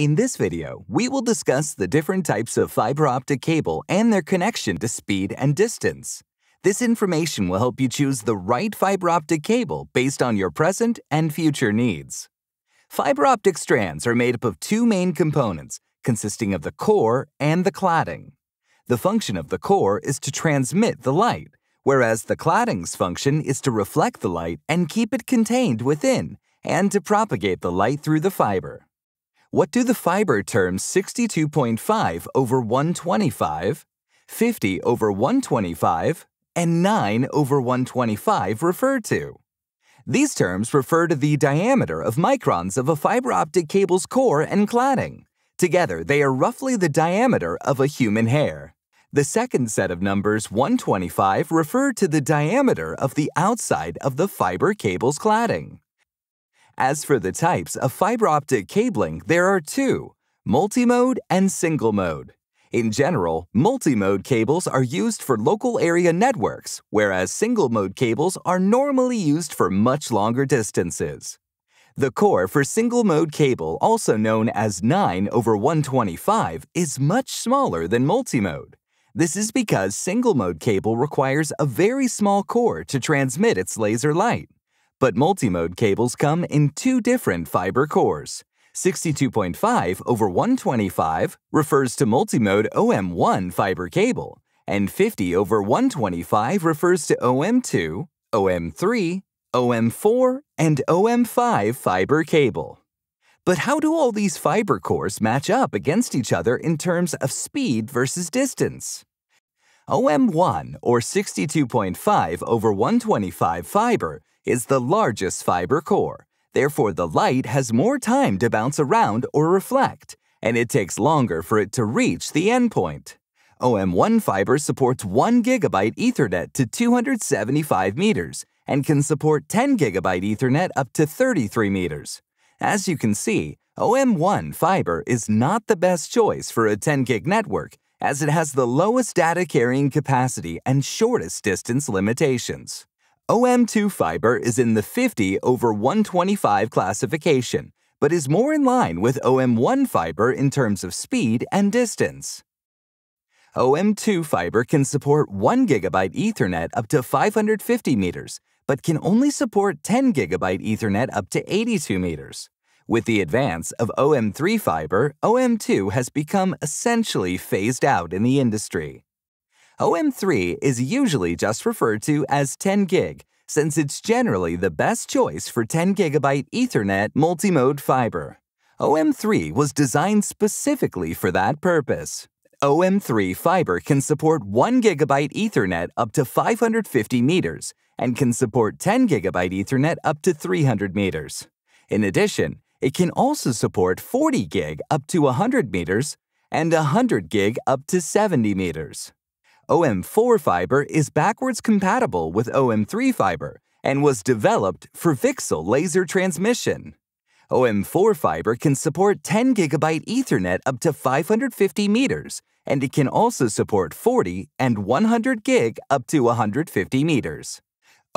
In this video, we will discuss the different types of fiber optic cable and their connection to speed and distance. This information will help you choose the right fiber optic cable based on your present and future needs. Fiber optic strands are made up of two main components, consisting of the core and the cladding. The function of the core is to transmit the light, whereas the cladding's function is to reflect the light and keep it contained within, and to propagate the light through the fiber. What do the fiber terms 62.5 over 125, 50 over 125, and 9 over 125 refer to? These terms refer to the diameter of microns of a fiber optic cable's core and cladding. Together, they are roughly the diameter of a human hair. The second set of numbers 125 refer to the diameter of the outside of the fiber cable's cladding. As for the types of fiber optic cabling, there are two, multimode and single mode. In general, multi-mode cables are used for local area networks, whereas single-mode cables are normally used for much longer distances. The core for single-mode cable, also known as 9 over 125, is much smaller than multi-mode. This is because single-mode cable requires a very small core to transmit its laser light. But multimode cables come in two different fiber cores. 62.5 over 125 refers to multimode OM1 fiber cable, and 50 over 125 refers to OM2, OM3, OM4, and OM5 fiber cable. But how do all these fiber cores match up against each other in terms of speed versus distance? OM1, or 62.5 over 125 fiber, is the largest fiber core. Therefore, the light has more time to bounce around or reflect, and it takes longer for it to reach the endpoint. OM1 fiber supports 1 GB Ethernet to 275 meters and can support 10 GB Ethernet up to 33 meters. As you can see, OM1 fiber is not the best choice for a 10 gig network as it has the lowest data carrying capacity and shortest distance limitations. OM2 fiber is in the 50 over 125 classification, but is more in line with OM1 fiber in terms of speed and distance. OM2 fiber can support 1 GB Ethernet up to 550 meters, but can only support 10 GB Ethernet up to 82 meters. With the advance of OM3 fiber, OM2 has become essentially phased out in the industry. OM3 is usually just referred to as 10 gig, since it's generally the best choice for 10 gigabyte Ethernet multimode fiber. OM3 was designed specifically for that purpose. OM3 fiber can support 1 gigabyte Ethernet up to 550 meters and can support 10 gigabyte Ethernet up to 300 meters. In addition, it can also support 40 gig up to 100 meters and 100 gig up to 70 meters. OM4 fiber is backwards compatible with OM3 fiber and was developed for VCSEL laser transmission. OM4 fiber can support 10 gigabit Ethernet up to 550 meters, and it can also support 40 and 100 gig up to 150 meters.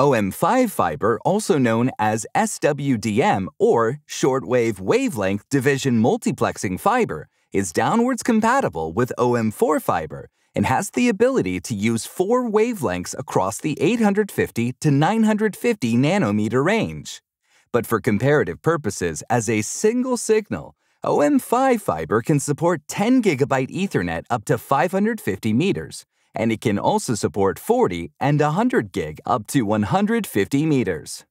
OM5 fiber, also known as SWDM or shortwave wavelength division multiplexing fiber, is downwards compatible with OM4 fiber and has the ability to use four wavelengths across the 850 to 950 nanometer range. But for comparative purposes, as a single signal, OM5 fiber can support 10 gigabit Ethernet up to 550 meters, and it can also support 40 and 100 gig up to 150 meters.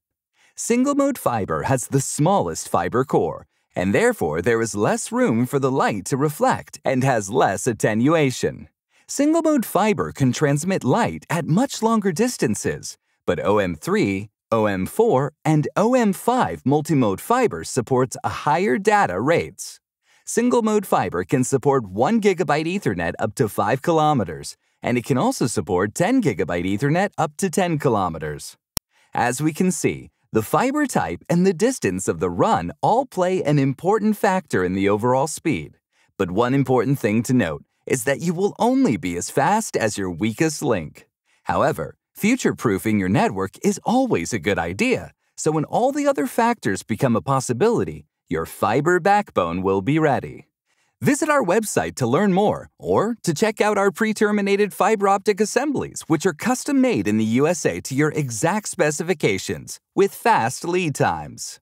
Single-mode fiber has the smallest fiber core, and therefore there is less room for the light to reflect and has less attenuation. Single-mode fiber can transmit light at much longer distances, but OM3, OM4, and OM5 multimode fiber supports a higher data rates. Single-mode fiber can support 1 GB Ethernet up to 5 kilometers, and it can also support 10 GB Ethernet up to 10 kilometers. As we can see, the fiber type and the distance of the run all play an important factor in the overall speed. But one important thing to note is that you will only be as fast as your weakest link. However, future-proofing your network is always a good idea, so when all the other factors become a possibility, your fiber backbone will be ready. Visit our website to learn more or to check out our pre terminated fiber optic assemblies, which are custom made in the USA to your exact specifications with fast lead times.